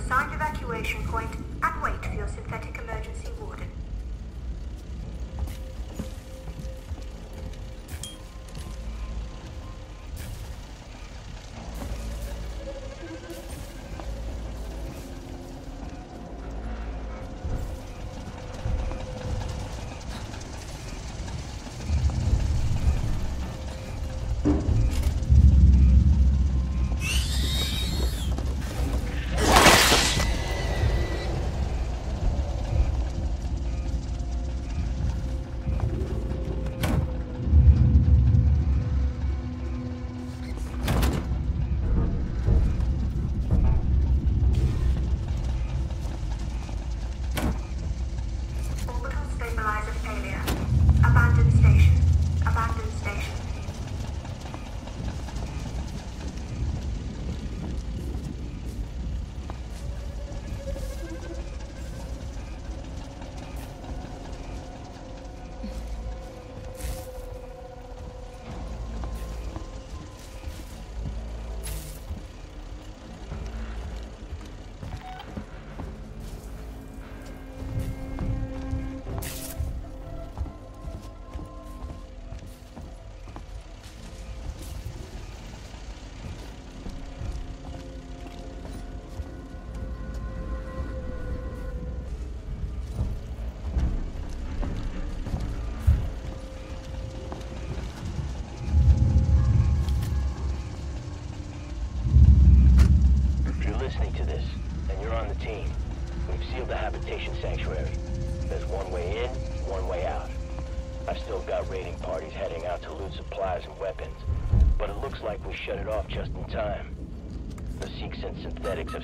assigned evacuation point and wait for your synthetic emergency warning.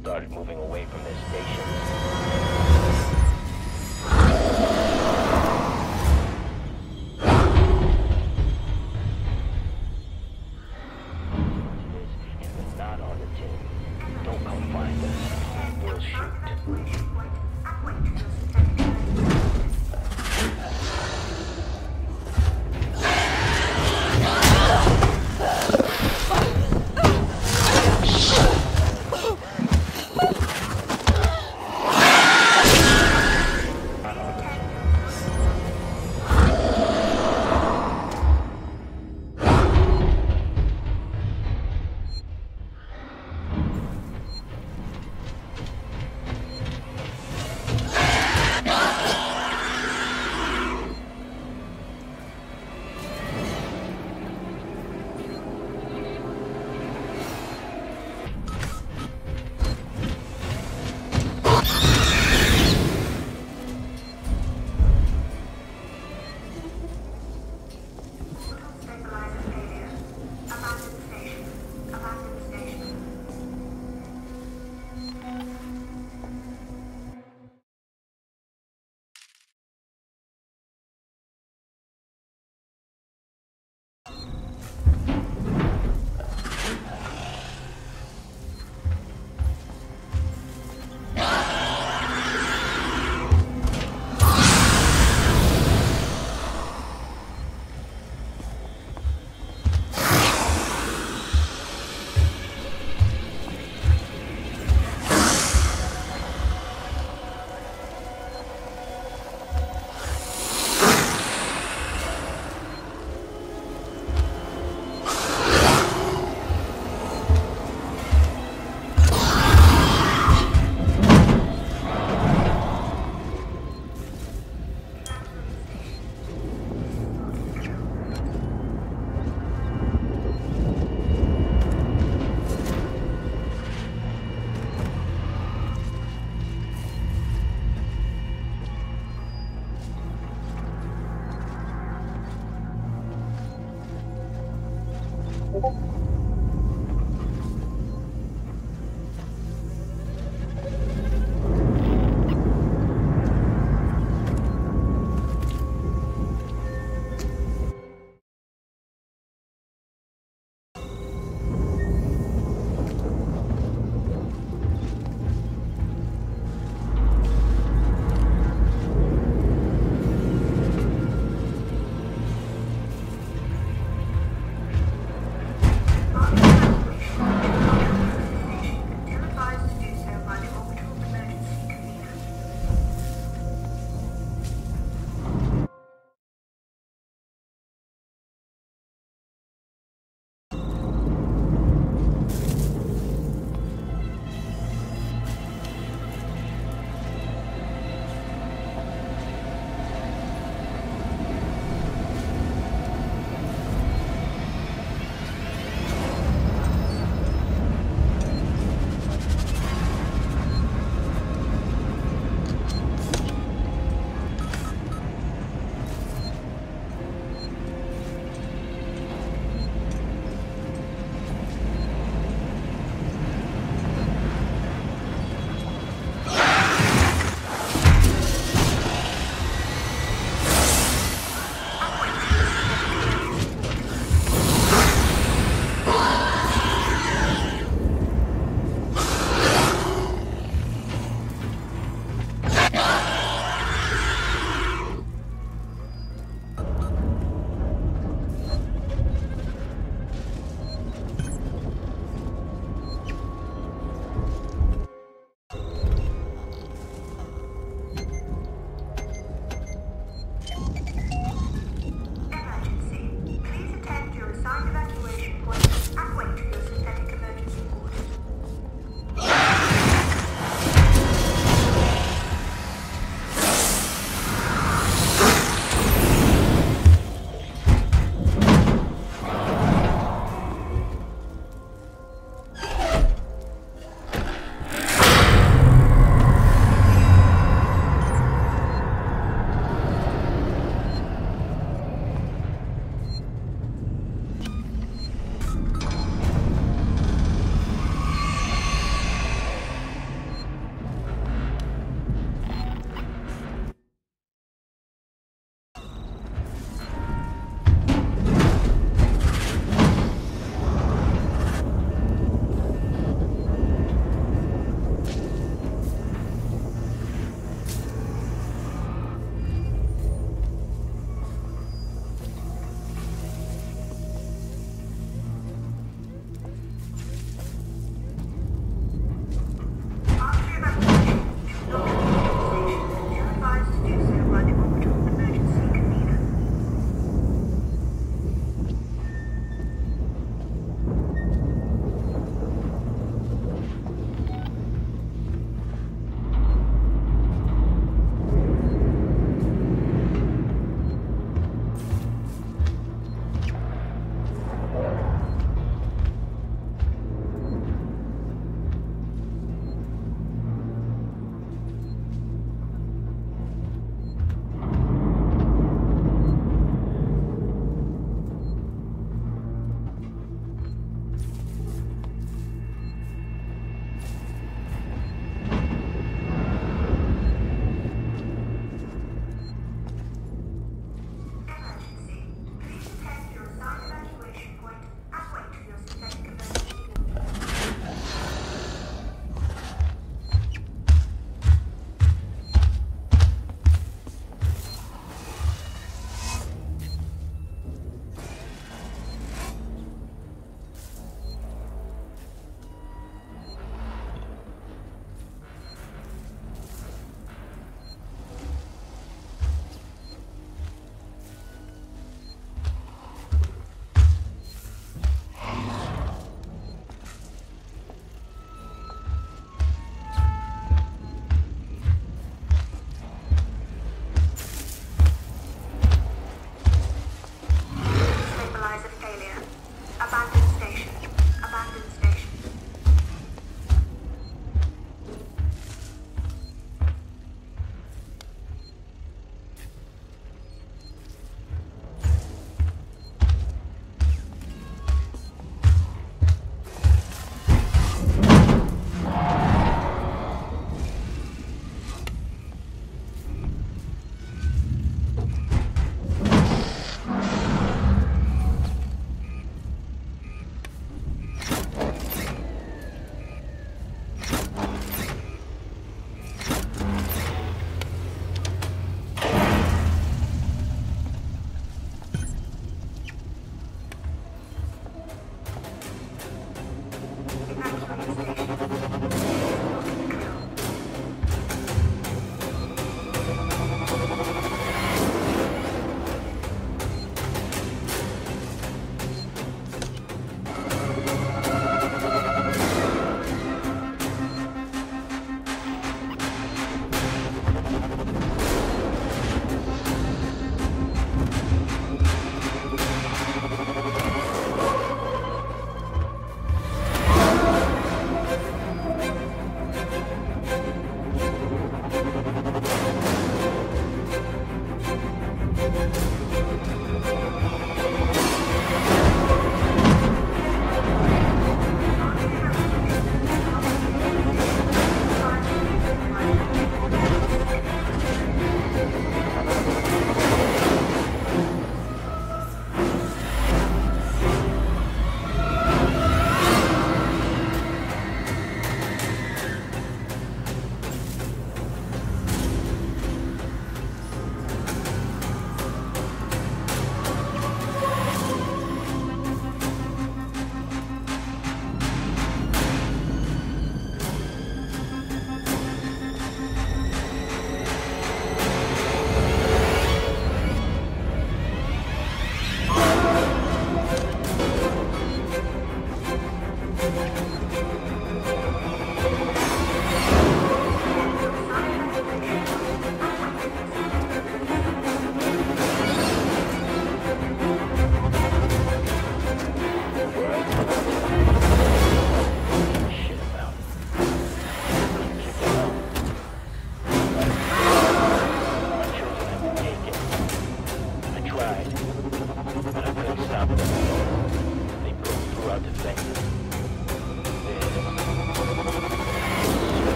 Started moving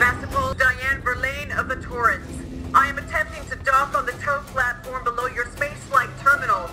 Sevastopol, Diane Verlaine of the Torrens. I am attempting to dock on the tow platform below your spaceflight terminal.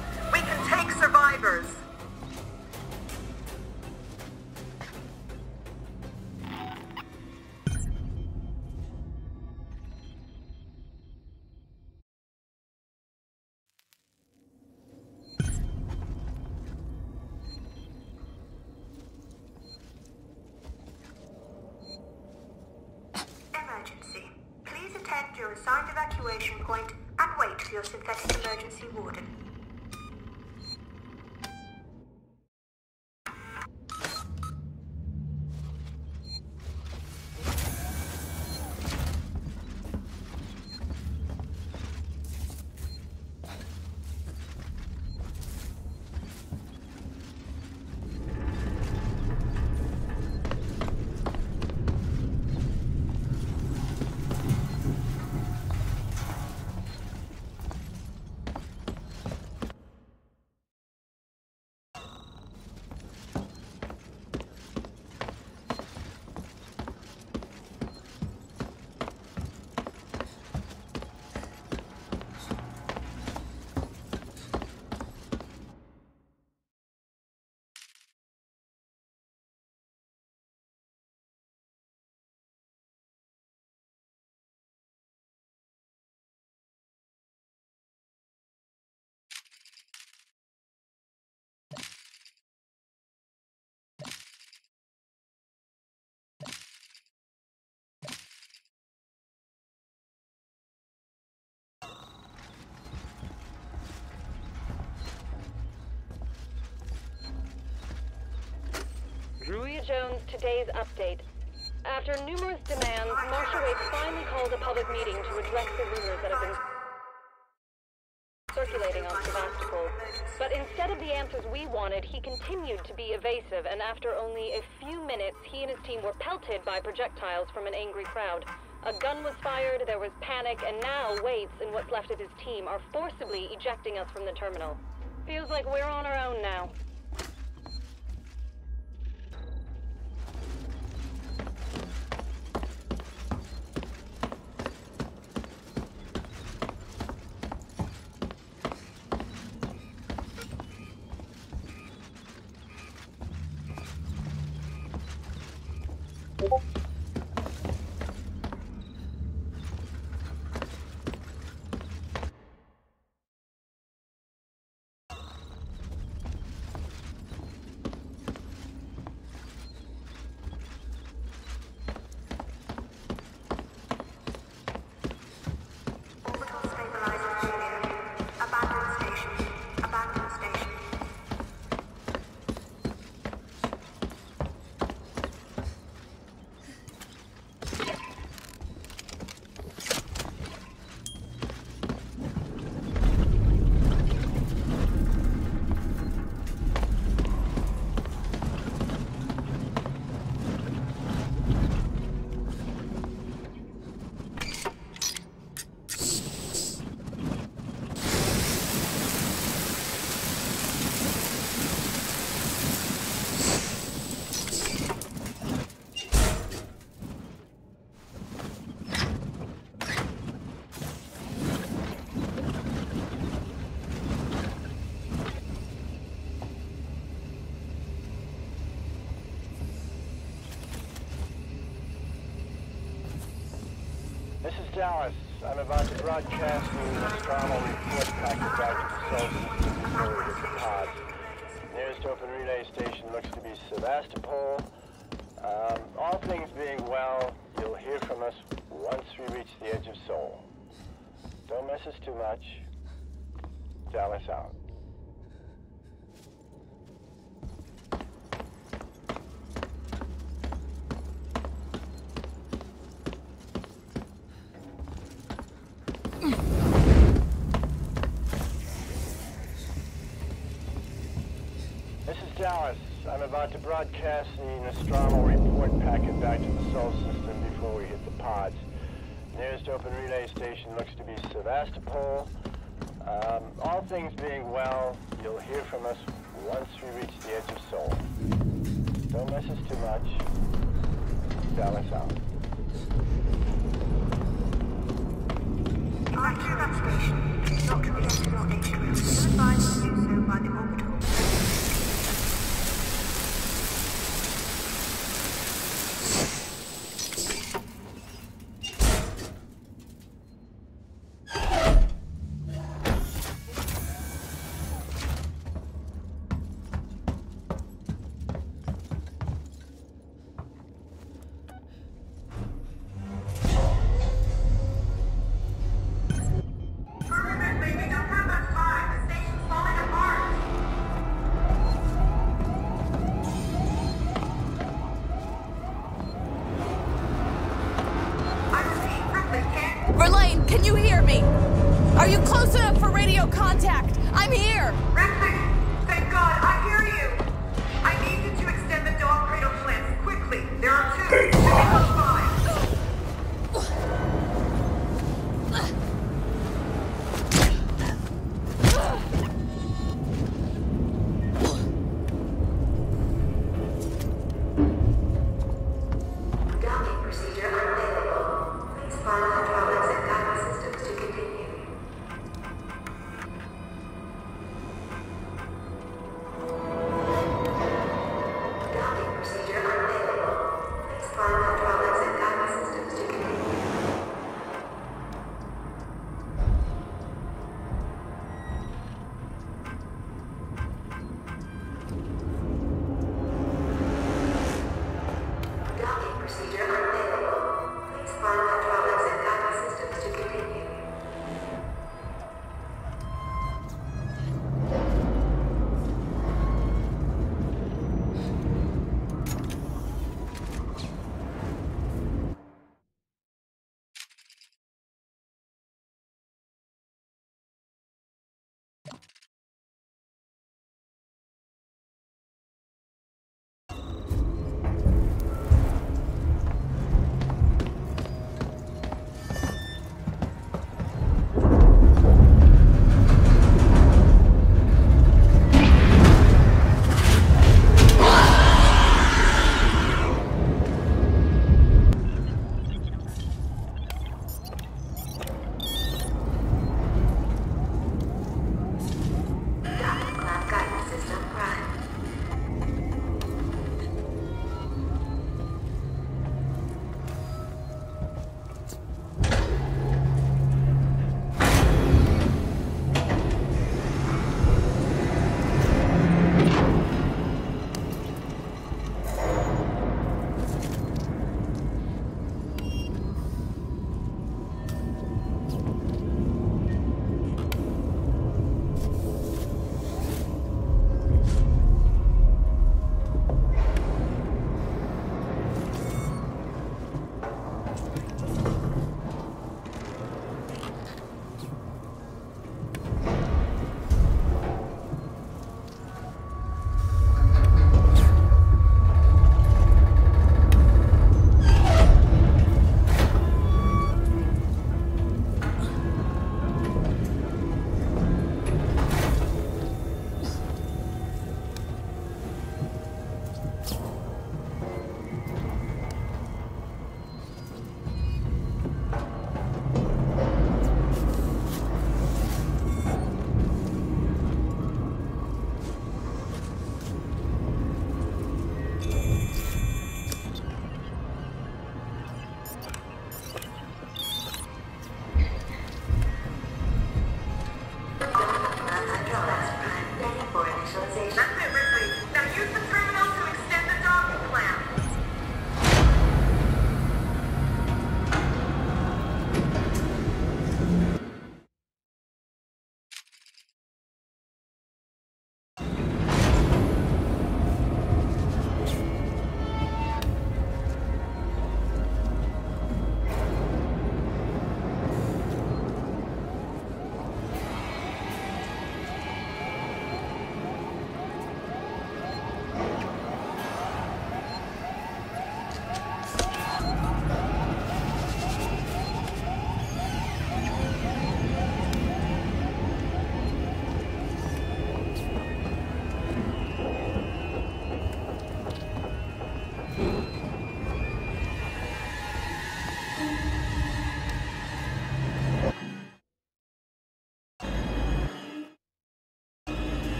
Jones, today's update. After numerous demands, Marshal Waits finally called a public meeting to address the rumors that have been circulating on Sevastopol. But instead of the answers we wanted, he continued to be evasive, and after only a few minutes, he and his team were pelted by projectiles from an angry crowd. A gun was fired, there was panic, and now Waits and what's left of his team are forcibly ejecting us from the terminal. Feels like we're on our own now. Dallas. I'm about to broadcast the Nostromo report packet back to the cell. Nearest open relay station looks to be Sevastopol. Um, all things being well, you'll hear from us once we reach the edge of Sol. Don't miss us too much. Dallas out. To broadcast the Nostromo report packet back to the Sol system before we hit the pods. Nearest open relay station looks to be Sevastopol. Um, all things being well, you'll hear from us once we reach the edge of Sol. Don't miss us too much. Dallas out. Director. Not to the station. Advised to do so radio contact? I'm here!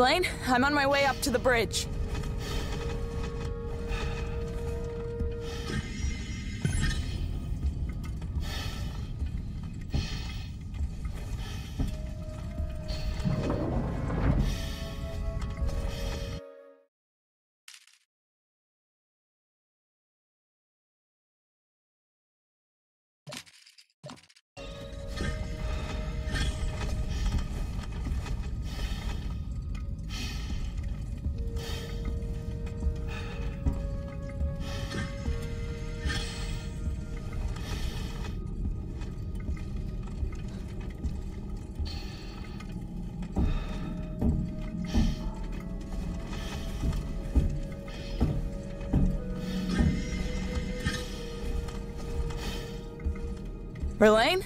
Verlaine, I'm on my way up to the bridge. Verlaine?